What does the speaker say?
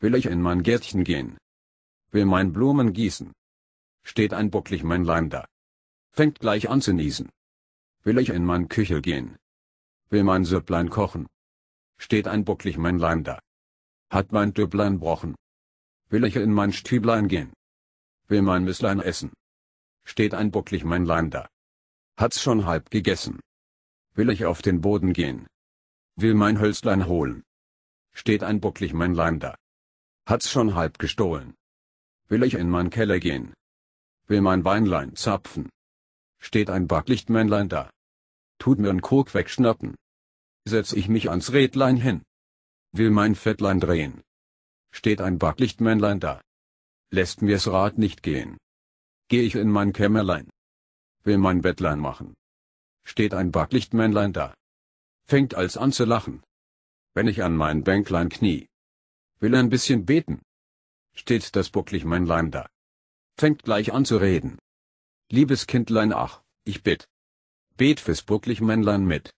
Will ich in mein Gärtchen gehen? Will mein Blumen gießen? Steht ein bucklig Männlein da. Fängt gleich an zu niesen. Will ich in mein Küchel gehen? Will mein Süpplein kochen? Steht ein bucklig Männlein da. Hat mein Düpplein brochen? Will ich in mein Stüblein gehen? Will mein Müslein essen? Steht ein bucklig Männlein da. Hat's schon halb gegessen? Will ich auf den Boden gehen? Will mein Hölzlein holen? Steht ein bucklig Männlein da. Hat's schon halb gestohlen? Will ich in mein Keller gehen? Will mein Weinlein zapfen? Steht ein Backlichtmännlein da. Tut mir n Krug wegschnappen. Setz ich mich ans Rädlein hin. Will mein Fettlein drehen. Steht ein Backlichtmännlein da. Lässt mir's Rad nicht gehen. Geh ich in mein Kämmerlein. Will mein Bettlein machen. Steht ein Backlichtmännlein da. Fängt als an zu lachen. Wenn ich an mein Bänklein knie. Will ein bisschen beten. Steht das Bucklichmännlein da. Fängt gleich an zu reden. Liebes Kindlein ach, ich bitt. Bet fürs Bucklichmännlein mit.